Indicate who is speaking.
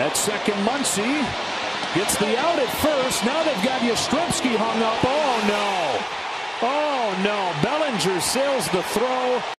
Speaker 1: At second, Muncy gets the out at first. Now they've got Yastrzemski hung up. Oh, no. Oh, no. Bellinger sails the throw.